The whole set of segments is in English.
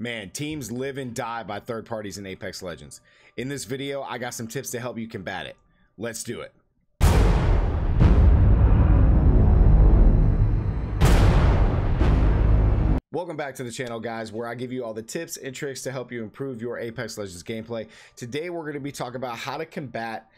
Man, teams live and die by third parties in Apex Legends. In this video, I got some tips to help you combat it. Let's do it. Welcome back to the channel, guys, where I give you all the tips and tricks to help you improve your Apex Legends gameplay. Today, we're going to be talking about how to combat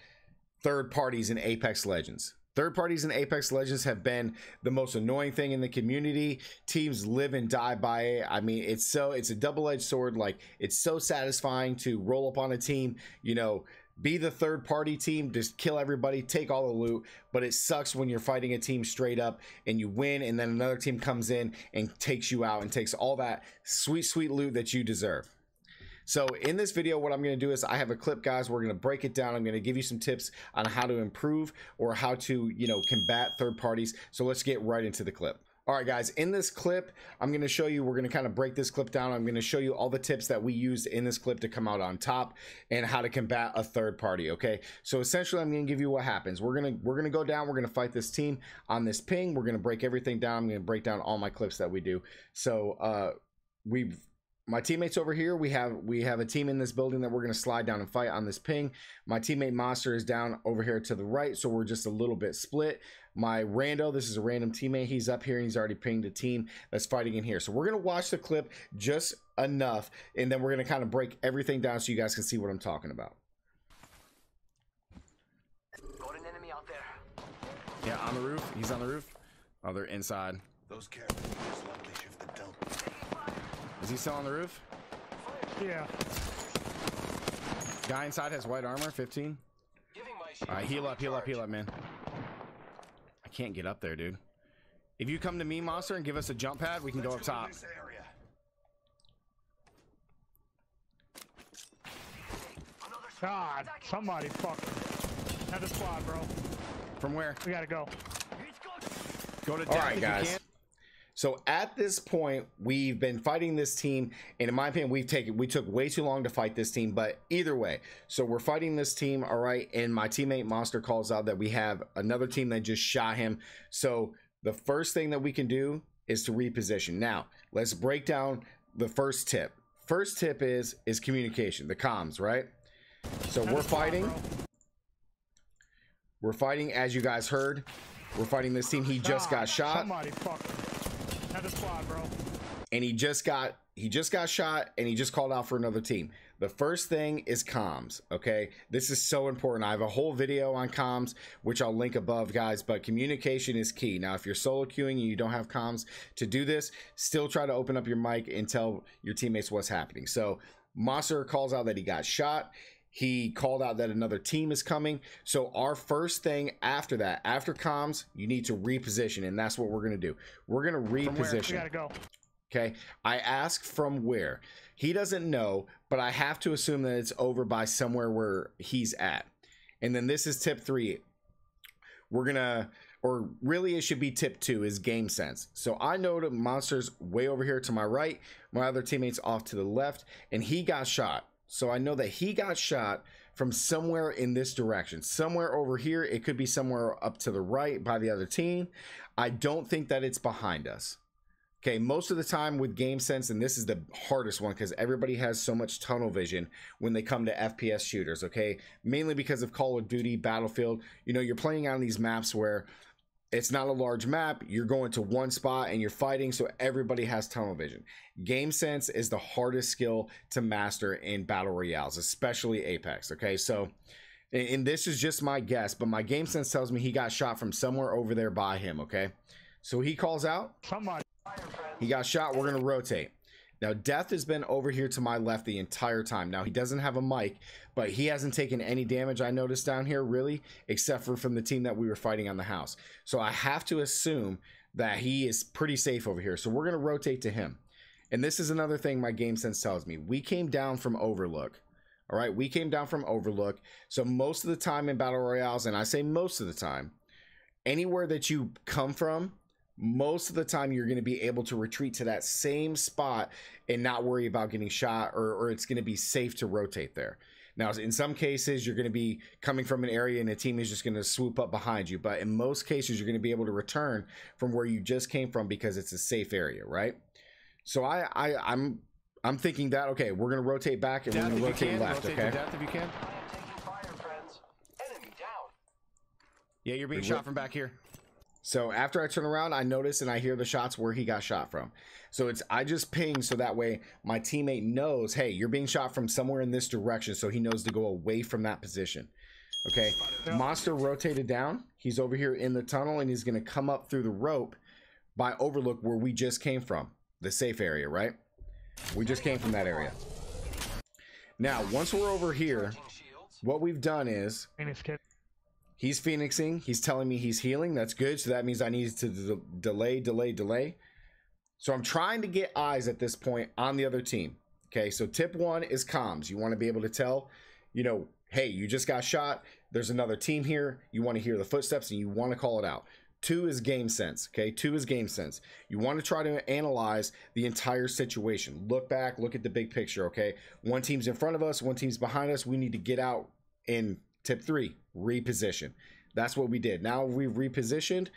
third parties in Apex Legends. Third parties in Apex Legends have been the most annoying thing in the community. Teams live and die by it. I mean, it's so it's a double-edged sword. Like it's so satisfying to roll up on a team, you know, be the third party team, just kill everybody, take all the loot. But it sucks when you're fighting a team straight up and you win, and then another team comes in and takes you out and takes all that sweet, sweet loot that you deserve. So in this video, what I'm going to do is I have a clip, guys. We're going to break it down. I'm going to give you some tips on how to improve or how to, you know, combat third parties. So let's get right into the clip. All right, guys, in this clip, I'm to show you, we're to kind of break this clip down. I'm to show you all the tips that we used in this clip to come out on top and how to combat a third party. Okay. So essentially, I'm to give you what happens. We're to, we're to go down. We're to fight this team on this ping. We're to break everything down. I'm to break down all my clips that we do. So, uh, we've my teammates over here we have we have a team in this building that we're going to slide down and fight on this ping. My teammate monster is down over here to the right so we're just a little bit split. My rando this is a random teammate. He's up here and he's already pinged a team that's fighting in here. So we're going to watch the clip just enough and then we're going to kind of break everything down so you guys can see what i'm talking about. Got an enemy out there. yeah on the roof. He's on the roof. Oh they're inside. Those careful likely shifted down. Is he still on the roof Yeah. guy inside has white armor 15 Giving my shield All right, heal up, heal up, heal up, man. I can't get up there, dude. If you come to me, monster, and give us a jump pad, we can go up Let's go top. This area. Another squad God, somebody fucking. Have a squad, bro. From where? We gotta go. us. It's good. Go to All death right, if you guys. So at this point, we've been fighting this team, and in my opinion, we've taken we took way too long to fight this team. But either way, so we're fighting this team, all right. And my teammate Monster calls out that we have another team that just shot him. So the first thing that we can do is to reposition. Now, let's break down the first tip. First tip is is communication, the comms, right? So we're fighting. We're fighting, as you guys heard. We're fighting this team. He just got shot. A squad, bro. and he just got he just got shot and he just called out for another team. The first thing is comms okay? This is so important. I have a whole video on comms which i'll link above guys but communication is key. Now if you're solo queuing and you don't have comms to do this still try to open up your mic and tell your teammates what's happening. So monster calls out that he got shot he called out that another team is coming. So our first thing after that, after comms, you need to reposition, and that's what we're gonna do. We're gonna We reposition. gotta go. Okay. I ask from where. He doesn't know, but I have to assume that it's over by somewhere where he's at. And then this is tip three. We're going to, or really it should be tip two is game sense. So I know the monster's way over here to my right, my other teammate's off to the left, and he got shot. So I know that he got shot from somewhere in this direction, somewhere over here. It could be somewhere up to the right by the other team. I don't think that it's behind us. Okay, most of the time with game sense, and this is the hardest one because everybody has so much tunnel vision when they come to FPS shooters. Okay, mainly because of Call of Duty, Battlefield. You know, you're playing on these maps where it's not a large map. You're going to one spot and you're fighting, so everybody has tunnel vision. Game sense is the hardest skill to master in battle royales, especially Apex. Okay, so and this is just my guess, but my game sense tells me he got shot from somewhere over there by him. Okay, so he calls out. Somebody. He got shot. We're going to rotate. Now, Death has been over here to my left the entire time. Now, he doesn't have a mic, but he hasn't taken any damage, I noticed down here, really, except for from the team that we were fighting on the house. So I have to assume that he is pretty safe over here. So we're going to rotate to him. And this is another thing my game sense tells me. We came down from Overlook. All right, we came down from Overlook. So most of the time in Battle Royales, and I say most of the time, anywhere that you come from, most of the time you're going to be able to retreat to that same spot and not worry about getting shot or, or it's going to be safe to rotate there now in some cases you're going to be coming from an area and a team is just going to swoop up behind you but in most cases you're going to be able to return from where you just came from because it's a safe area right so i, I i'm I'm thinking that okay, we're gonna rotate back and Depth we're if gonna rotate can. left. rotate Okay. to depth if you can. I am taking fire. Enemy down. Yeah, you're being Wait, shot what? from back here. So after I turn around, I notice and I hear the shots where he got shot from. So it's I just ping so that way my teammate knows, hey, you're being shot from somewhere in this direction, so he knows to go away from that position. Okay. Monster rotated down. He's over here in the tunnel and he's gonna come up through the rope by overlook where we just came from. The safe area, right? We just came from that area. Now, once we're over here, what we've done is. He's phoenixing. He's telling me he's healing. That's good. So that means I need to d- delay, delay, delay. So I'm trying to get eyes at this point on the other team. Okay. So tip one is comms. You want to be able to tell, you know, hey, you just got shot. There's another team here. You want to hear the footsteps and you want to call it out. Two is game sense. Okay. Two is game sense. You want to try to analyze the entire situation. Look back, look at the big picture. Okay. One team's in front of us, one team's behind us. We need to get out in tip three reposition. That's what we did. Now we've repositioned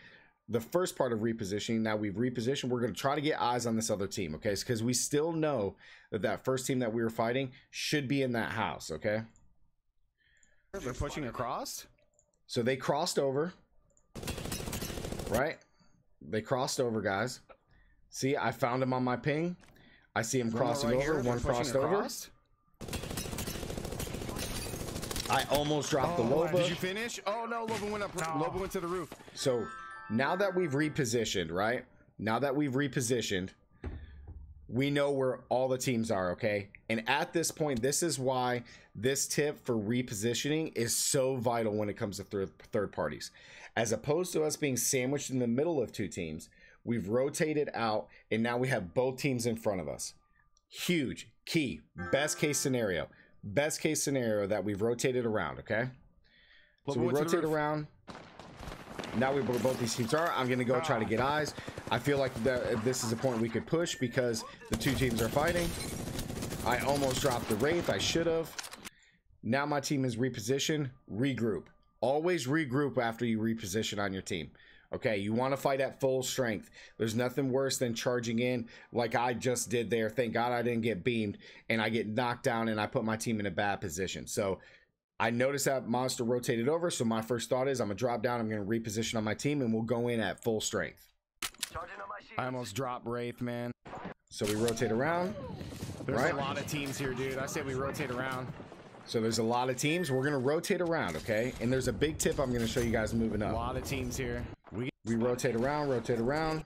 the first part of repositioning. Now we've repositioned. We're going to try to get eyes on this other team. Okay. Because we still know that that first team that we were fighting should be in that house. Okay. They're pushing across. So they crossed over, right? They crossed over, guys. See, I found him on my ping. I see him crossing right over. here. One crossed over. Across. I almost dropped the Oh, Loba. Did you finish? Oh no, Loba went up. No. Loba went to the roof. So now that we've repositioned, right? Now that we've repositioned, we know where all the teams are, okay? And at this point, this is why this tip for repositioning is so vital when it comes to third, third parties. As opposed to us being sandwiched in the middle of two teams, we've rotated out and now we have both teams in front of us. Huge, key, best case scenario. Best case scenario that we've rotated around, okay? So we to rotate around. Now we both these teams are. I'm gonna go try to get eyes. I feel like that this is a point we could push because the two teams are fighting. I almost dropped the wraith. I should have. Now my team is repositioned. Regroup. Always regroup after you reposition on your team. Okay, you want to fight at full strength. There's nothing worse than charging in like I just did there. Thank God I didn't get beamed and I get knocked down and I put my team in a bad position. So I noticed that monster rotated over. So my first thought is I'm gonna drop down. I'm gonna reposition on my team and we'll go in at full strength. On my. I almost dropped Wraith, man. So we rotate around. There's Right. a lot of teams here, dude. I say we rotate around. So there's a lot of teams. We're gonna rotate around, okay? And there's a big tip I'm gonna show you guys moving up. A lot of teams here. We We rotate around, rotate around.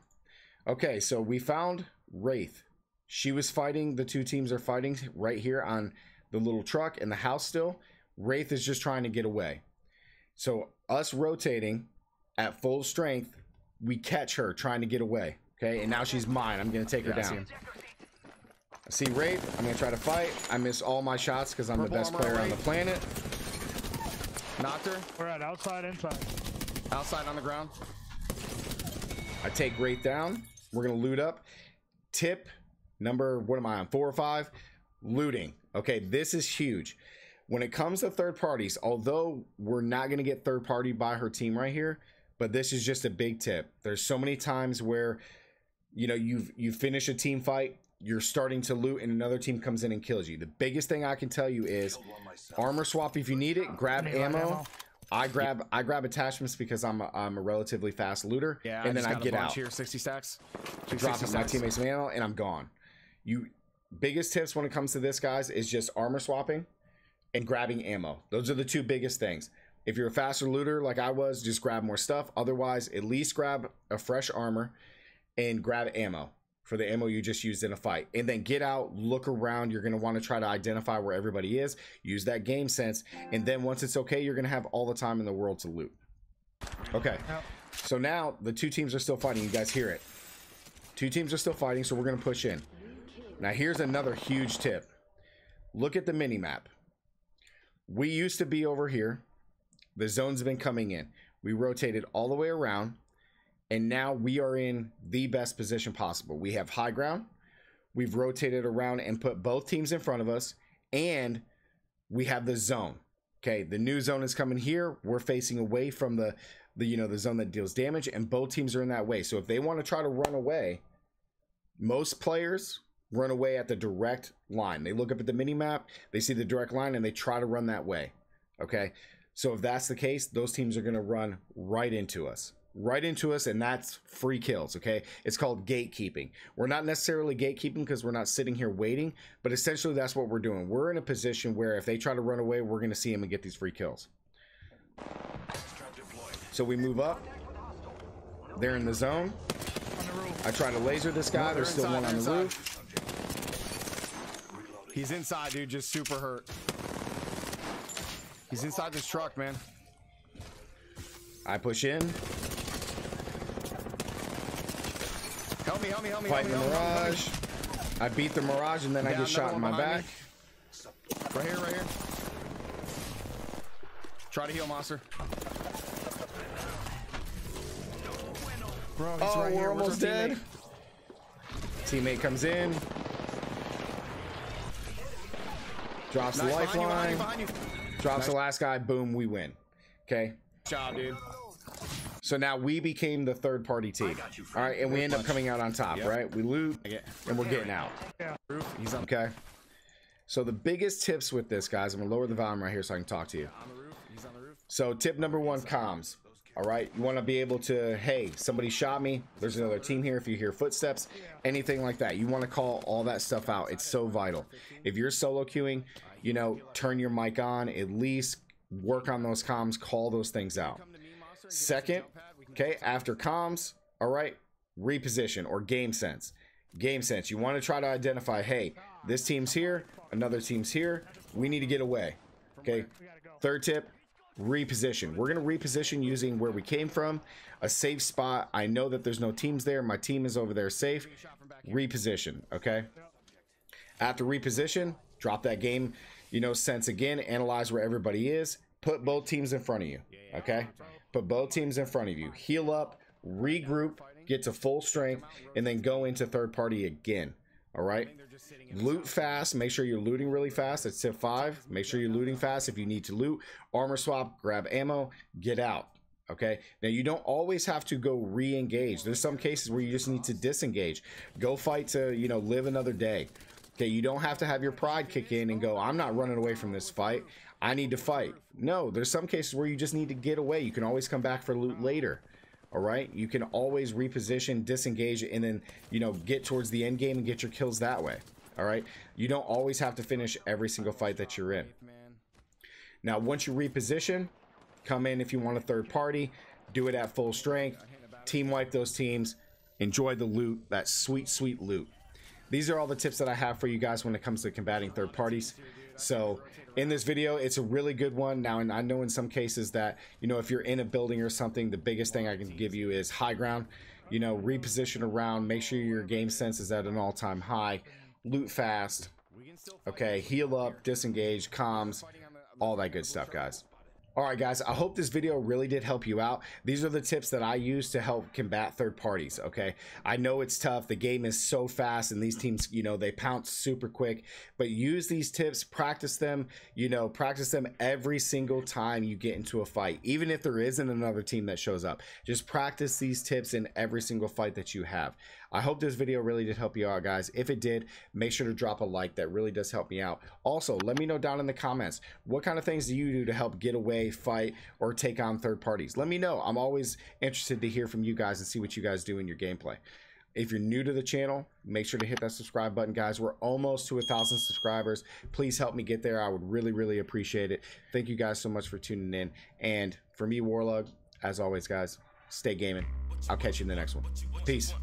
Okay, so we found Wraith. She was fighting. The two teams are fighting right here on the little truck in the house still. Wraith is just trying to get away. So us rotating at full strength, we catch her trying to get away. Okay, and now she's mine. I'm gonna take her Yeah, I see down. I see Wraith. I'm gonna try to fight. I miss all my shots because I'm the best armor player on the planet. knocked her. We're at outside, inside. Outside on the ground. I take Wraith down. We're gonna loot up. Tip number what am I on? Four or five? Looting. Okay, this is huge. When it comes to third parties, although we're not gonna get third party by her team right here, but this is just a big tip. There's so many times where you know you've you finish a team fight, you're starting to loot, and another team comes in and kills you. The biggest thing I can tell you is Killed one myself. armor swap if you need it. Grab Need ammo. I grab I grab attachments because I'm a, I'm a relatively fast looter, Yeah, and I then I get out here. 60 stacks. drop 60 my stacks. teammates ammo and I'm gone. You biggest tips when it comes to this, guys, is just armor swapping and grabbing ammo. Those are the two biggest things. If you're a faster looter like I was, just grab more stuff. Otherwise, at least grab a fresh armor and grab ammo for the ammo you just used in a fight. And then get out, look around. You're going to want to try to identify where everybody is, use that game sense. And then once it's okay, you're going to have all the time in the world to loot. Okay. So now the two teams are still fighting. You guys hear it. Two teams are still fighting, so we're going to push in. Now, here's another huge tip look at the mini map. We used to be over here, the zone's been coming in. We rotated all the way around, and now we are in the best position possible. We have high ground, we've rotated around and put both teams in front of us, and we have the zone. Okay, the new zone is coming here. We're facing away from the the you know the zone that deals damage, and both teams are in that way. So if they want to try to run away, most players run away at the direct line. They look up at the mini map, they see the direct line, and they try to run that way. Okay. So if that's the case, those teams are going to run right into us. Right into us, and that's free kills. Okay. It's called gatekeeping. We're not necessarily gatekeeping because we're not sitting here waiting, but essentially that's what we're doing. We're in a position where if they try to run away, we're going to see them and get these free kills. So we move up. They're in the zone. On the roof. I try to laser this guy. There's still one on the roof. He's inside, dude. Just super hurt. He's inside this truck, man. I push in, Help me, help me, help me. fight help the me, help me, help me. mirage. I beat the mirage, and then I get shot in my back. me. Right here, right here. Try to heal monster. Bro, he's Oh, right we're here. Almost dead. teammate? Teammate comes in, drops the Nice, behind you, behind lifeline, you, behind you. drops the last guy. Boom, we win. Okay. Good Job, dude. So now we became the third party team. All right, and we end up coming out on top, Yep. right? We loot and we're getting out. He's on, Okay. So the biggest tips with this, guys, I'm gonna lower the volume right here so I can talk to you. on the roof. He's on the roof. So tip number one, comms. All right, you want to be able to, hey, somebody shot me. There's another team here. If you hear footsteps, anything like that, you want to call all that stuff out. It's so vital. If you're solo queuing, you know, turn your mic on. At least work on those comms. Call those things out. Second, okay, after comms, all right, reposition or game sense. Game sense. You want to try to identify, hey, this team's here, another team's here. We need to get away. Okay. Third tip, reposition. We're going to reposition using where we came from, a safe spot. I know that there's no teams there. My team is over there safe. Reposition, okay? After reposition, drop that game, you know, sense again, analyze where everybody is, put both teams in front of you, okay? Put both teams in front of you. Heal up, regroup, get to full strength, and then go into third party again, all right? Loot fast. Make sure you're looting really fast. That's tip five. Make sure you're looting fast. If you need to loot, armor swap, grab ammo, get out. Okay. Now you don't always have to go re-engage. There's some cases where you just need to disengage. Go fight to you know live another day. Okay. You don't have to have your pride kick in and go. I'm not running away from this fight. I need to fight. No. There's some cases where you just need to get away. You can always come back for loot later. All right. You can always reposition, disengage, and then you know get towards the end game and get your kills that way. All right. You don't always have to finish every single fight that you're in. Now, once you reposition, come in if you want a third party, do it at full strength, team wipe those teams, enjoy the loot, that sweet, sweet loot. These are all the tips that I have for you guys when it comes to combating third parties. So, in this video, it's a really good one. Now, and I know in some cases that, you know, if you're in a building or something, the biggest thing I can give you is high ground. You know, reposition around, make sure your game sense is at an all time high, loot fast, okay, heal up, disengage, comms, all that good stuff, guys. All right, guys, I hope this video really did help you out. These are the tips that I use to help combat third parties, okay? I know it's tough. The game is so fast, and these teams, you know, they pounce super quick, but use these tips, practice them, you know, practice them every single time you get into a fight, even if there isn't another team that shows up. Just practice these tips in every single fight that you have. I hope this video really did help you out, guys. If it did, make sure to drop a like. That really does help me out. Also, let me know down in the comments what kind of things do you do to help get away, fight, or take on third parties. Let me know. I'm always interested to hear from you guys and see what you guys do in your gameplay. If you're new to the channel, make sure to hit that subscribe button, guys. We're almost to a thousand subscribers. Please help me get there. I would really, really appreciate it. Thank you guys so much for tuning in. And for me, Warlug, as always, guys, stay gaming. I'll catch you in the next one. Peace.